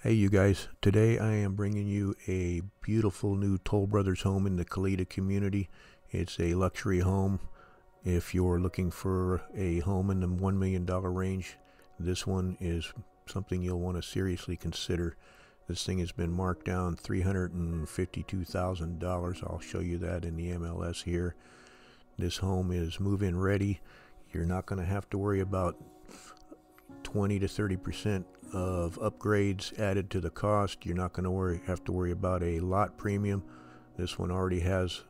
Hey, you guys. Today I am bringing you a beautiful new Toll Brothers home in the Caleda community. It's a luxury home. If you're looking for a home in the $1 million range, this one is something you'll want to seriously consider. This thing has been marked down $352,000. I'll show you that in the MLS here. This home is move-in ready. You're not going to have to worry about 20 to 30 percent of upgrades added to the cost. You're not going to worry have to worry about a lot premium. This one already has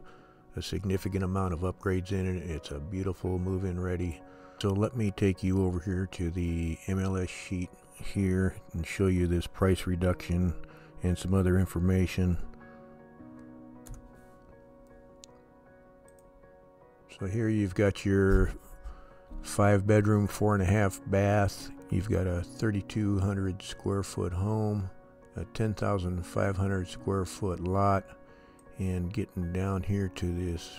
a significant amount of upgrades in it. It's a beautiful move-in ready. So let me take you over here to the MLS sheet here and show you this price reduction and some other information. So here you've got your five bedroom, four and a half bath You've got a 3,200 square foot home, a 10,500 square foot lot, and getting down here to this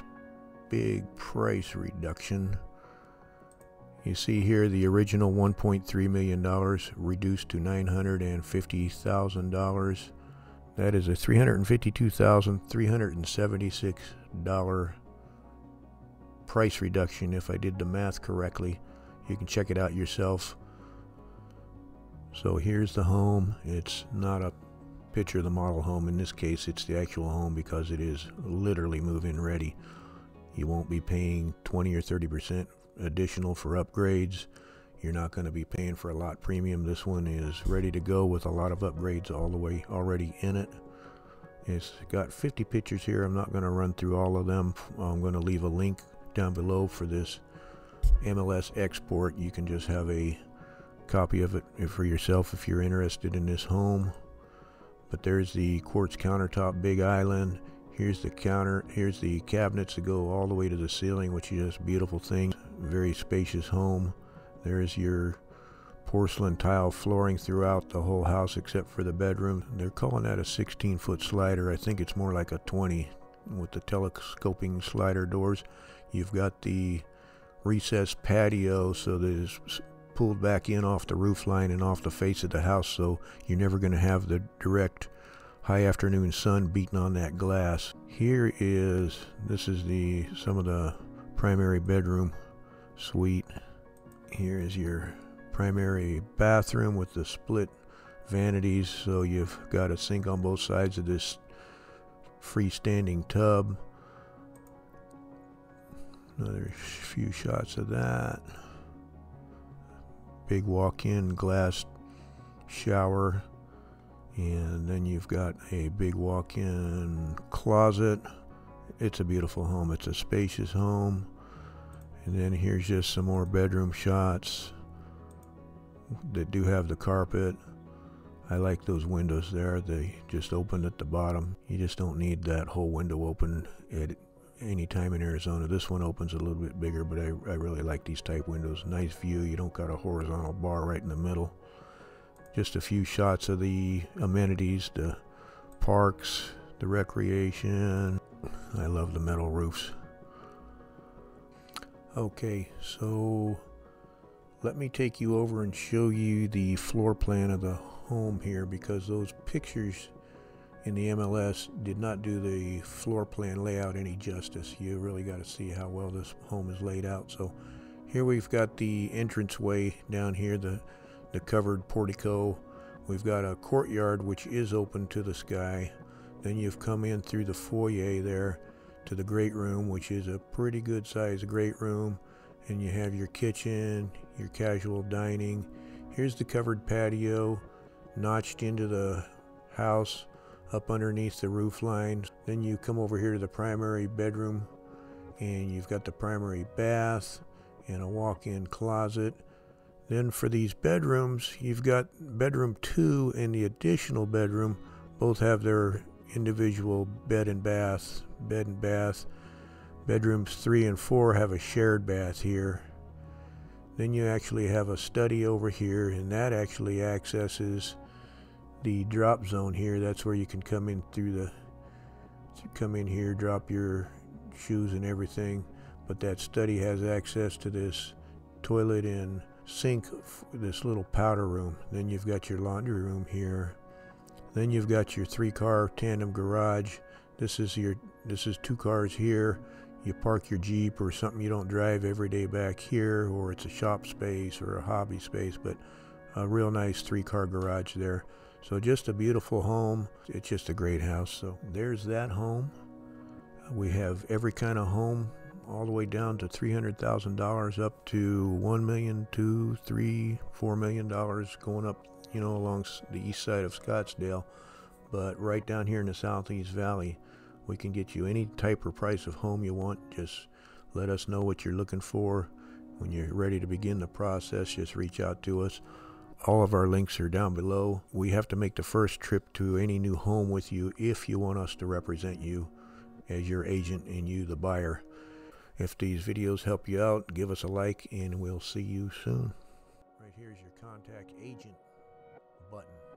big price reduction. You see here the original $1.3 million reduced to $950,000. That is a $352,376 price reduction if I did the math correctly. You can check it out yourself. So here's the home. It's not a picture of the model home. In this case, it's the actual home because it is literally move-in ready. You won't be paying 20 or 30% additional for upgrades. You're not going to be paying for a lot premium. This one is ready to go with a lot of upgrades all the way already in it. It's got 50 pictures here. I'm not going to run through all of them. I'm going to leave a link down below for this MLS export. You can just have a copy of it for yourself if you're interested in this home. But there's the quartz countertop big island. Here's the counter, here's the cabinets that go all the way to the ceiling, which is just beautiful thing. Very spacious home. There's your porcelain tile flooring throughout the whole house except for the bedroom. They're calling that a 16 foot slider. I think it's more like a 20 with the telescoping slider doors. You've got the recessed patio so there's pulled back in off the roof line and off the face of the house so you're never going to have the direct high afternoon sun beating on that glass. Here is, this is the some of the primary bedroom suite. Here is your primary bathroom with the split vanities so you've got a sink on both sides of this freestanding tub. Another few shots of that. Big walk-in glass shower. And then you've got a big walk-in closet. It's a beautiful home. It's a spacious home. And then here's just some more bedroom shots that do have the carpet. I like those windows there. They just open at the bottom. You just don't need that whole window open. It anytime in Arizona. This one opens a little bit bigger, but I, I really like these type windows. Nice view. You don't got a horizontal bar right in the middle. Just a few shots of the amenities, the parks, the recreation. I love the metal roofs. Okay, so let me take you over and show you the floor plan of the home here because those pictures in the MLS did not do the floor plan layout any justice. You really got to see how well this home is laid out. So here we've got the entranceway down here, the, the covered portico. We've got a courtyard which is open to the sky. Then you've come in through the foyer there to the great room, which is a pretty good sized great room. And you have your kitchen, your casual dining. Here's the covered patio notched into the house up underneath the roof line. Then you come over here to the primary bedroom and you've got the primary bath and a walk-in closet. Then for these bedrooms, you've got bedroom two and the additional bedroom both have their individual bed and bath, bed and bath. Bedrooms three and four have a shared bath here. Then you actually have a study over here and that actually accesses the drop zone here. That's where you can come in through the come in here, drop your shoes and everything. But that study has access to this toilet and sink, this little powder room. Then you've got your laundry room here. Then you've got your three car tandem garage. This is your this is two cars here. You park your Jeep or something you don't drive every day back here, or it's a shop space or a hobby space, but a real nice three car garage there. So just a beautiful home. It's just a great house. So there's that home. We have every kind of home all the way down to $300,000 up to one million, two, three, four million dollars going up, you know, along the east side of Scottsdale. But right down here in the Southeast Valley, we can get you any type or price of home you want. Just let us know what you're looking for. When you're ready to begin the process, just reach out to us. All of our links are down below. We have to make the first trip to any new home with you if you want us to represent you as your agent and you the buyer. If these videos help you out, give us a like and we'll see you soon. Right here is your contact agent button.